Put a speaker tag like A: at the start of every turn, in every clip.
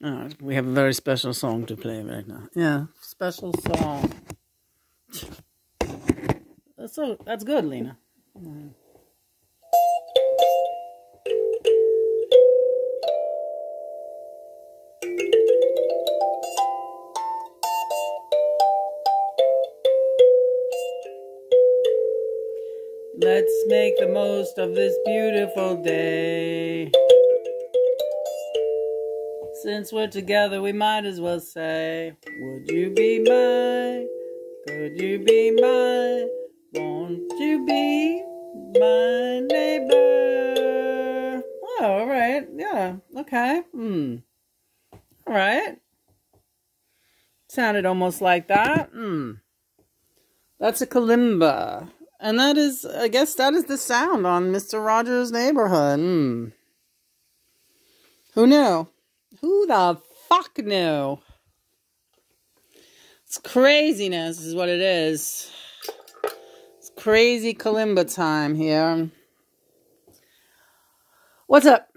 A: We have a very special song to play right now. Yeah, special song. That's so. That's good, Lena. Let's make the most of this beautiful day. Since we're together, we might as well say, Would you be my? Could you be my? Won't you be my neighbor? Oh, all right. Yeah. Okay. Hmm. All right. Sounded almost like that. Hmm. That's a kalimba. And that is, I guess that is the sound on Mr. Rogers' neighborhood. Hmm. Who knew? Who the fuck knew? It's craziness is what it is. It's crazy kalimba time here. What's up?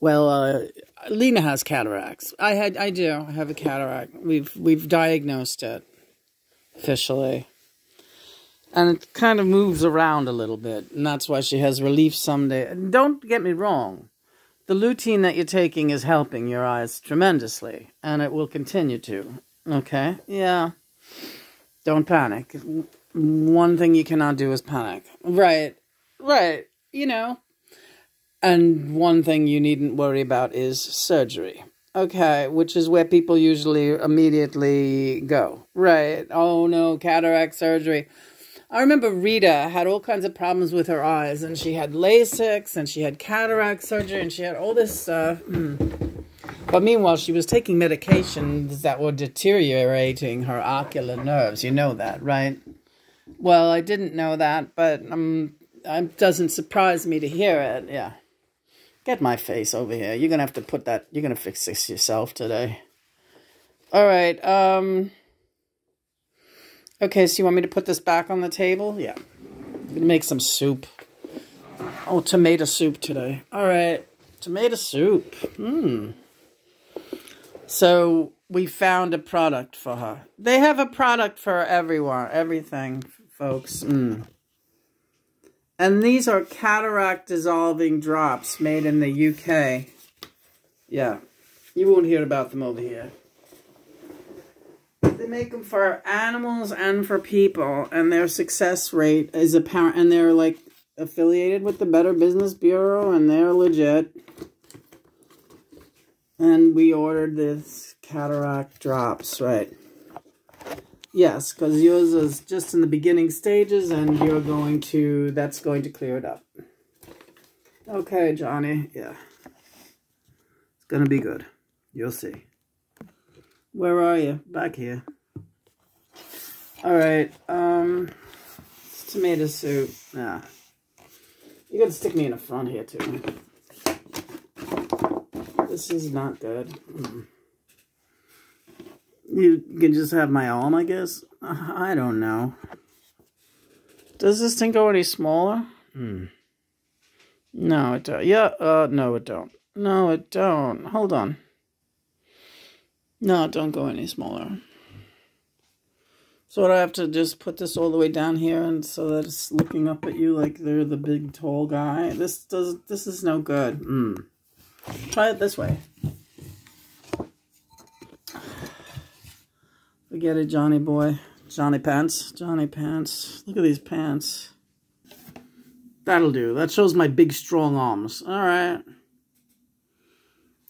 A: Well, uh, Lena has cataracts. I had, I do. I have a cataract. We've we've diagnosed it officially and it kind of moves around a little bit, and that's why she has relief someday. Don't get me wrong, the lutein that you're taking is helping your eyes tremendously, and it will continue to. Okay? Yeah. Don't panic. One thing you cannot do is panic. Right. Right. You know. And one thing you needn't worry about is surgery. Okay, which is where people usually immediately go. Right. Oh no, cataract surgery. I remember Rita had all kinds of problems with her eyes, and she had LASIK, and she had cataract surgery, and she had all this stuff. Mm. But meanwhile, she was taking medications that were deteriorating her ocular nerves. You know that, right? Well, I didn't know that, but um, it doesn't surprise me to hear it. Yeah. Get my face over here. You're going to have to put that, you're going to fix this yourself today. All right. Um... Okay, so you want me to put this back on the table? Yeah. I'm going to make some soup. Oh, tomato soup today. All right. Tomato soup. Hmm. So we found a product for her. They have a product for everyone, everything, folks. Mm. And these are cataract dissolving drops made in the UK. Yeah. You won't hear about them over here. They make them for animals and for people, and their success rate is apparent. And they're like affiliated with the Better Business Bureau, and they're legit. And we ordered this cataract drops, right? Yes, because yours is just in the beginning stages, and you're going to, that's going to clear it up. Okay, Johnny, yeah. It's going to be good. You'll see. Where are you? Back here. All right. Um, tomato soup. Yeah. You gotta stick me in the front here too. This is not good. Mm. You can just have my arm, I guess. I don't know. Does this thing go any smaller? Hmm. No, it don't. Yeah, uh, no, it don't. No, it don't. Hold on. No, don't go any smaller. So I have to just put this all the way down here and so that it's looking up at you like they're the big tall guy. This does this is no good. Mm. Try it this way. Forget it, Johnny boy. Johnny pants. Johnny pants. Look at these pants. That'll do. That shows my big strong arms. Alright.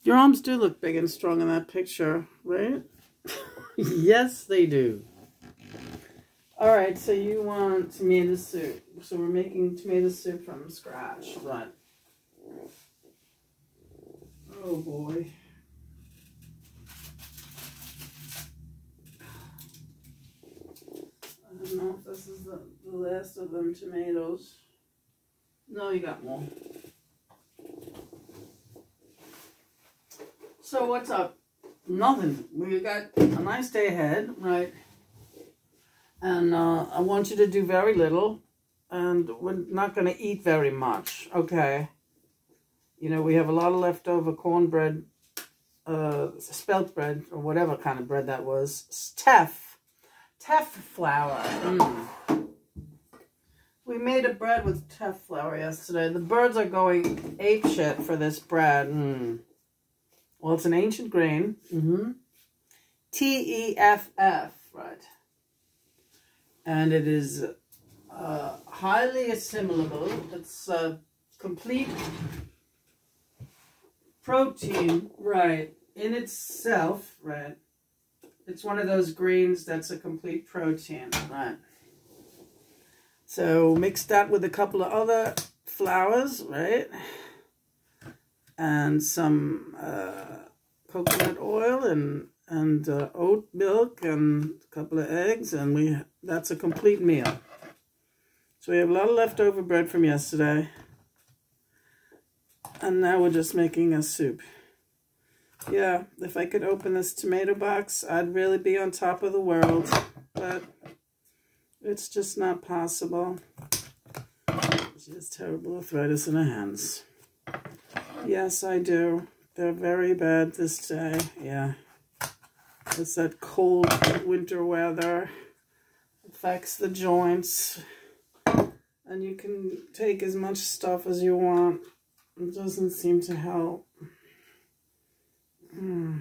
A: Your arms do look big and strong in that picture, right? yes, they do. All right, so you want tomato soup. So we're making tomato soup from scratch, right? Oh boy. I don't know if this is the, the last of them tomatoes. No, you got more. So what's up? Nothing. We got a nice day ahead, right? And uh, I want you to do very little. And we're not going to eat very much, okay? You know, we have a lot of leftover cornbread, uh, spelt bread, or whatever kind of bread that was. Teff. Teff flour. Mm. We made a bread with teff flour yesterday. The birds are going ape shit for this bread. Mm. Well, it's an ancient grain. Mm -hmm. T-E-F-F, right. And it is uh, highly assimilable. It's a complete protein, right, in itself, right. It's one of those grains that's a complete protein, right. So mix that with a couple of other flours, right? And some uh, coconut oil and and uh, oat milk and a couple of eggs, and we that's a complete meal. So we have a lot of leftover bread from yesterday. And now we're just making a soup. Yeah, if I could open this tomato box, I'd really be on top of the world. But it's just not possible. She has terrible arthritis in her hands. Yes, I do. They're very bad this day. Yeah. It's that cold winter weather. Affects the joints. And you can take as much stuff as you want. It doesn't seem to help. Hmm.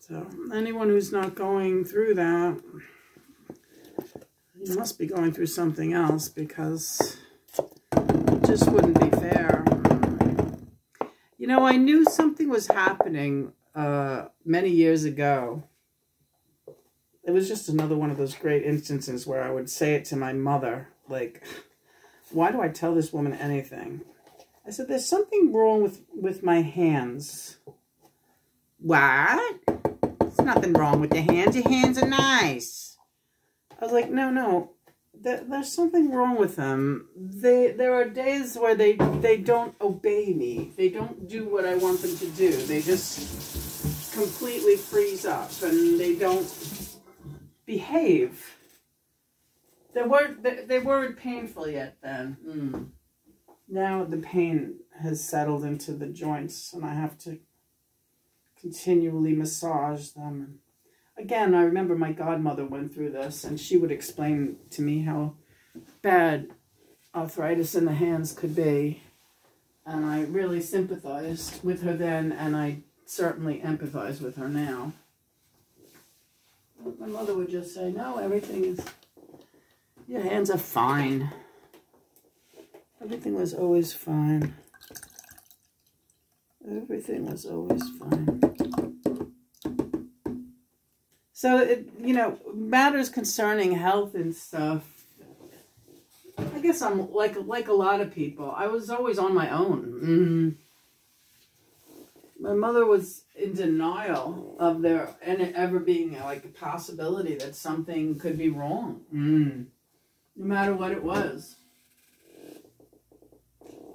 A: So, anyone who's not going through that you must be going through something else because it just wouldn't be fair. You know, I knew something was happening uh, many years ago. It was just another one of those great instances where I would say it to my mother, like, why do I tell this woman anything? I said, there's something wrong with, with my hands. What? There's nothing wrong with the hands. Your hands are nice. I was like, no, no, there, there's something wrong with them. They there are days where they they don't obey me. They don't do what I want them to do. They just completely freeze up and they don't behave. They weren't they, they weren't painful yet then. Mm. Now the pain has settled into the joints and I have to continually massage them again, I remember my godmother went through this, and she would explain to me how bad arthritis in the hands could be. And I really sympathized with her then, and I certainly empathize with her now. My mother would just say, no, everything is, your hands are fine. Everything was always fine. Everything was always fine. So, it, you know, matters concerning health and stuff, I guess I'm like like a lot of people. I was always on my own. Mm. My mother was in denial of there ever being like a possibility that something could be wrong, mm. no matter what it was.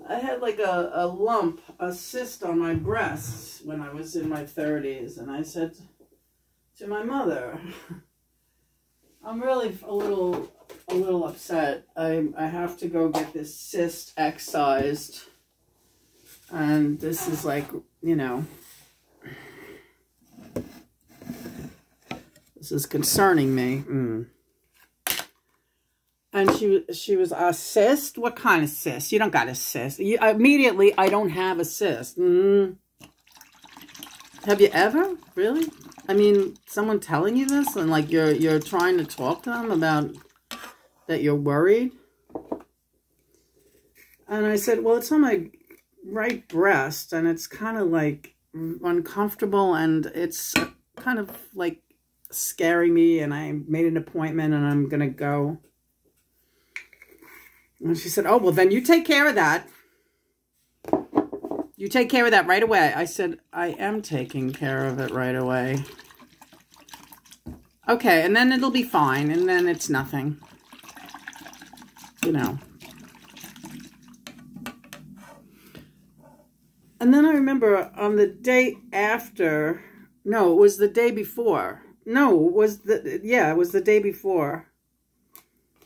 A: I had like a, a lump, a cyst on my breast when I was in my 30s, and I said to my mother. I'm really a little a little upset. I I have to go get this cyst excised. And this is like, you know, this is concerning me. Mm. And she she was a cyst. What kind of cyst? You don't got a cyst. You, immediately, I don't have a cyst. Mm. Have you ever really? I mean, someone telling you this and like you're you're trying to talk to them about that you're worried. And I said, well, it's on my right breast and it's kind of like uncomfortable and it's kind of like scaring me and I made an appointment and I'm going to go. And she said, oh, well, then you take care of that. You take care of that right away. I said, I am taking care of it right away. Okay, and then it'll be fine, and then it's nothing. You know. And then I remember on the day after, no, it was the day before. No, it was the, yeah, it was the day before.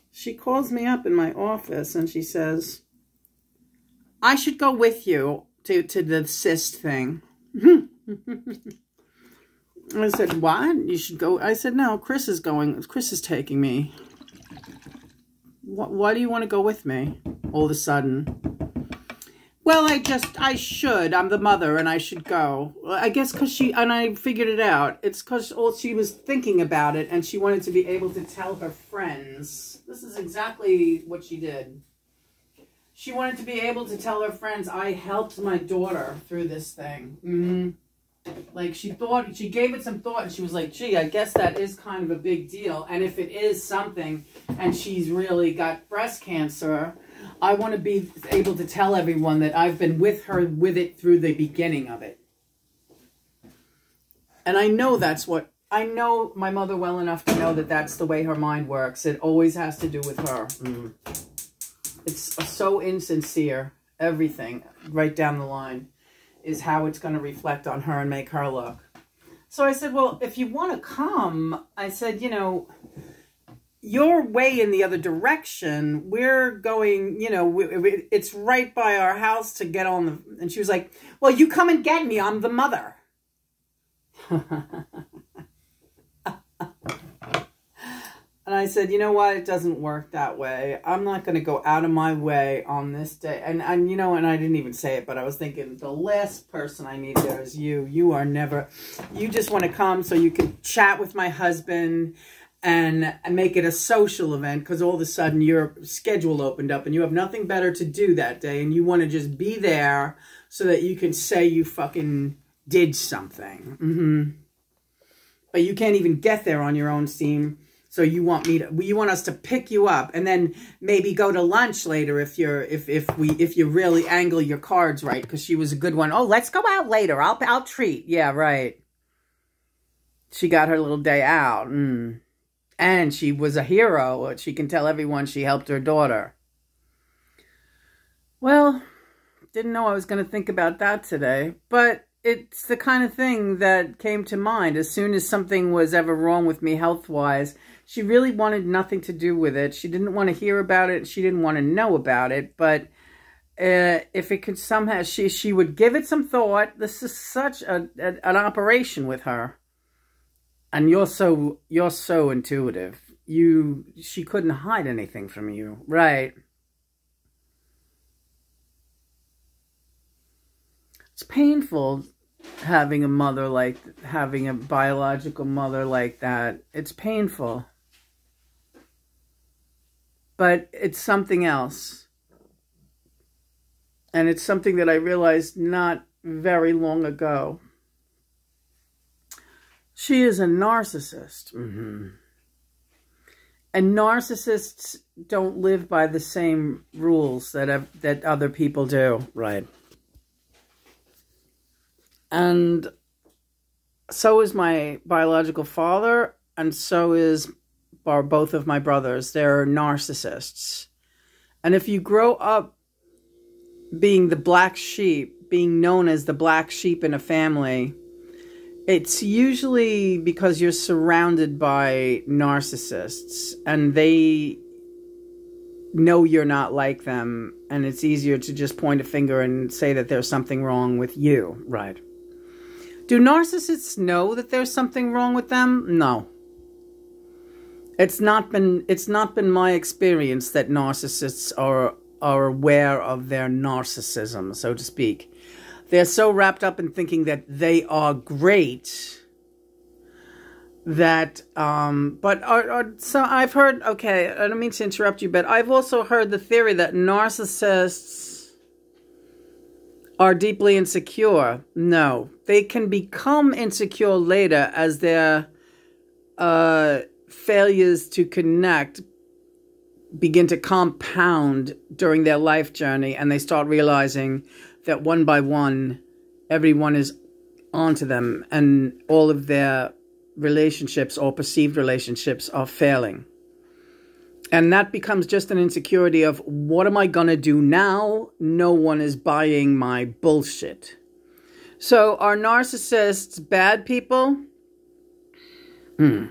A: She calls me up in my office and she says, I should go with you to, to the cyst thing. I said, what? You should go. I said, no, Chris is going. Chris is taking me. Why do you want to go with me all of a sudden? Well, I just, I should. I'm the mother and I should go. I guess because she, and I figured it out. It's because all she was thinking about it and she wanted to be able to tell her friends. This is exactly what she did. She wanted to be able to tell her friends, I helped my daughter through this thing. Mm -hmm like she thought she gave it some thought and she was like gee i guess that is kind of a big deal. And if it is something and she's really got breast cancer i want to be able to tell everyone that i've been with her with it through the beginning of it. And i know that's what i know my mother well enough to know that that's the way her mind works. It always has to do with her. Mm. It's so insincere everything right down the line is how it's going to reflect on her and make her look. So I said, well, if you want to come, I said, you know, you're way in the other direction. We're going, you know, it's right by our house to get on the, and she was like, well, you come and get me. I'm the mother. And I said, you know what? It doesn't work that way. I'm not going to go out of my way on this day. And, and, you know, and I didn't even say it, but I was thinking the last person I need there is you. You are never, you just want to come so you can chat with my husband and make it a social event because all of a sudden your schedule opened up and you have nothing better to do that day and you want to just be there so that you can say you fucking did something. Mm -hmm. But you can't even get there on your own steam so you want me to, you want us to pick you up and then maybe go to lunch later if you're, if, if we, if you really angle your cards right. Cause she was a good one. Oh, let's go out later. I'll, I'll treat. Yeah, right. She got her little day out. Mm. And she was a hero. She can tell everyone she helped her daughter. Well, didn't know I was going to think about that today, but it's the kind of thing that came to mind as soon as something was ever wrong with me health-wise she really wanted nothing to do with it. She didn't want to hear about it. She didn't want to know about it. But uh, if it could somehow, she, she would give it some thought. This is such a, a, an operation with her. And you're so, you're so intuitive. You, she couldn't hide anything from you. Right. It's painful having a mother like, having a biological mother like that. It's painful but it's something else. And it's something that I realized not very long ago. She is a narcissist. Mm -hmm. And narcissists don't live by the same rules that that other people do. Right. And so is my biological father, and so is are both of my brothers. They're narcissists. And if you grow up being the black sheep, being known as the black sheep in a family, it's usually because you're surrounded by narcissists and they know you're not like them and it's easier to just point a finger and say that there's something wrong with you. Right. Do narcissists know that there's something wrong with them? No. It's not been it's not been my experience that narcissists are are aware of their narcissism, so to speak. They're so wrapped up in thinking that they are great that um but are, are so I've heard okay, I don't mean to interrupt you, but I've also heard the theory that narcissists are deeply insecure. No, they can become insecure later as their uh failures to connect begin to compound during their life journey and they start realizing that one by one everyone is onto them and all of their relationships or perceived relationships are failing and that becomes just an insecurity of what am i going to do now? No one is buying my bullshit. So are narcissists bad people? Hmm.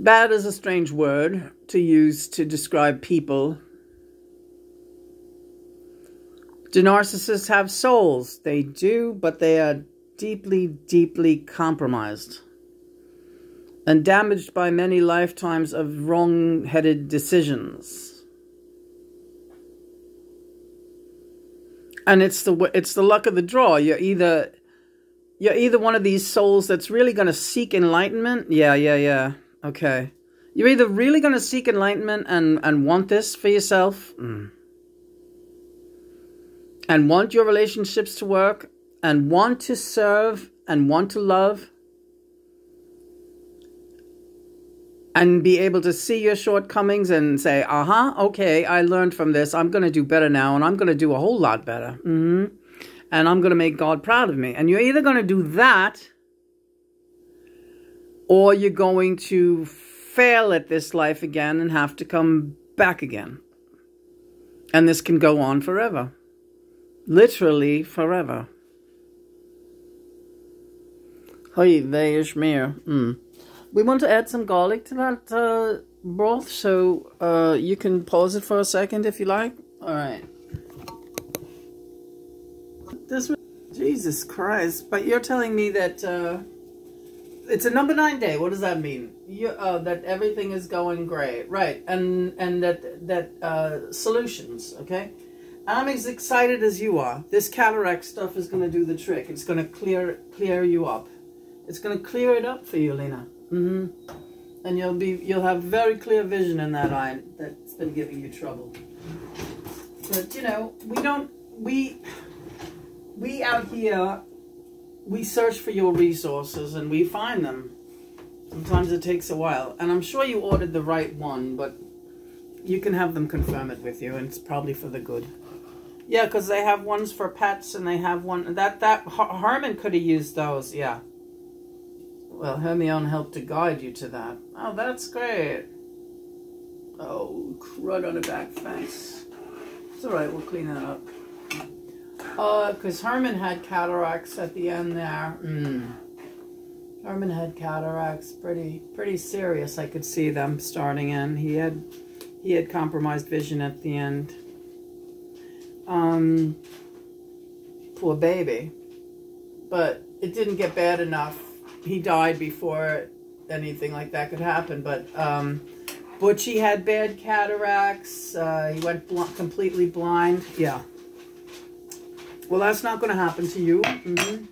A: Bad is a strange word to use to describe people. Do narcissists have souls? They do, but they are deeply, deeply compromised and damaged by many lifetimes of wrong-headed decisions. And it's the it's the luck of the draw. You're either you're either one of these souls that's really going to seek enlightenment. Yeah, yeah, yeah. Okay. You're either really going to seek enlightenment and and want this for yourself. Mm. And want your relationships to work and want to serve and want to love and be able to see your shortcomings and say, uh huh, okay, I learned from this. I'm going to do better now, and I'm going to do a whole lot better. Mm-hmm. And I'm going to make God proud of me. And you're either going to do that or you're going to fail at this life again and have to come back again. And this can go on forever. Literally forever. Hi, there is Mm we want to add some garlic to that uh, broth, so uh, you can pause it for a second if you like. All right. This, Jesus Christ! But you're telling me that uh, it's a number nine day. What does that mean? You, uh, that everything is going great, right? And and that that uh, solutions, okay. I'm as excited as you are. This cataract stuff is going to do the trick. It's going to clear clear you up. It's going to clear it up for you, Lena. Mm-hmm. And you'll be you'll have very clear vision in that eye that's been giving you trouble. But you know, we don't we we out here we search for your resources and we find them. Sometimes it takes a while. And I'm sure you ordered the right one, but you can have them confirm it with you and it's probably for the good. Yeah, because they have ones for pets and they have one that that Herman could have used those, yeah. Well, Hermione helped to guide you to that. Oh, that's great. Oh, crud on the back, thanks. It's alright, we'll clean that up. Uh, because Herman had cataracts at the end there. Mm. Herman had cataracts, pretty pretty serious. I could see them starting in. He had he had compromised vision at the end. Um, poor baby. But it didn't get bad enough he died before anything like that could happen. But um, Butchie had bad cataracts. Uh, he went bl completely blind. Yeah. Well, that's not going to happen to you. Mm -hmm.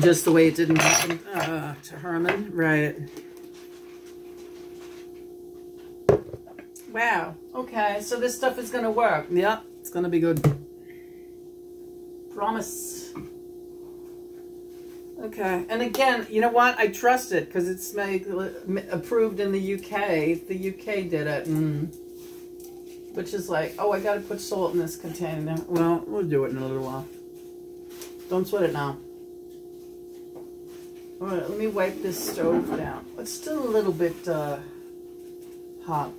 A: Just the way it didn't happen uh, to Herman. Right. Wow. Okay, so this stuff is going to work. Yep, it's going to be good. Promise. Okay, and again, you know what? I trust it because it's made, approved in the UK. The UK did it, mm. which is like, oh, I got to put salt in this container. Well, we'll do it in a little while. Don't sweat it now. All right, let me wipe this stove down. It's still a little bit uh, hot.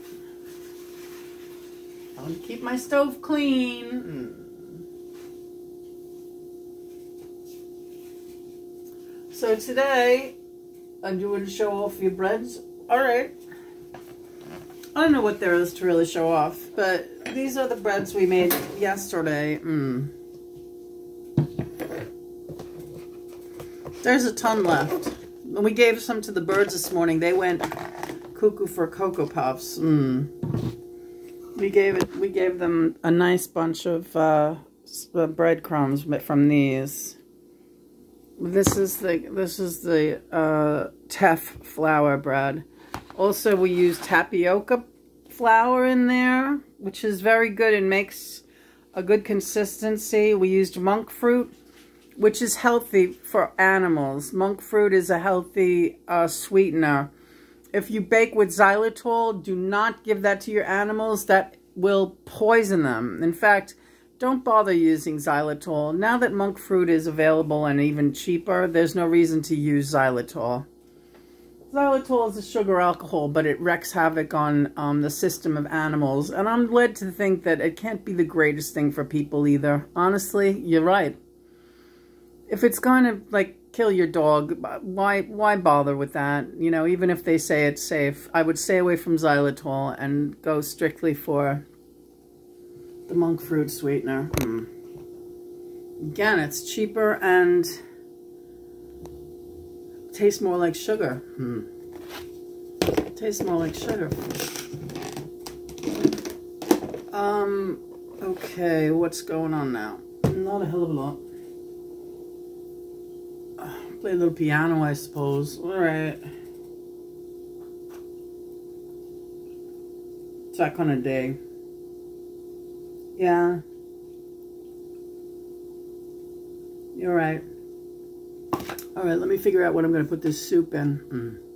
A: I want to keep my stove clean. Mm. So today, I'm doing to show off your breads. All right. I don't know what there is to really show off, but these are the breads we made yesterday. Mm. There's a ton left. When we gave some to the birds this morning, they went cuckoo for Cocoa Puffs. Mm. We gave it. We gave them a nice bunch of uh, breadcrumbs from these. This is the this is the uh, teff flour bread. Also, we use tapioca flour in there, which is very good and makes a good consistency. We used monk fruit, which is healthy for animals. Monk fruit is a healthy uh, sweetener. If you bake with xylitol, do not give that to your animals. That will poison them. In fact, don't bother using xylitol. Now that monk fruit is available and even cheaper, there's no reason to use xylitol. Xylitol is a sugar alcohol, but it wreaks havoc on um, the system of animals. And I'm led to think that it can't be the greatest thing for people either. Honestly, you're right. If it's going to, like, kill your dog. Why why bother with that? You know, even if they say it's safe, I would stay away from xylitol and go strictly for the monk fruit sweetener. Hmm. Again, it's cheaper and tastes more like sugar. Hmm. Tastes more like sugar. Um, okay, what's going on now? Not a hell of a lot. Play a little piano, I suppose. Alright. It's that kind of day. Yeah. You're right. Alright, let me figure out what I'm going to put this soup in. Mm.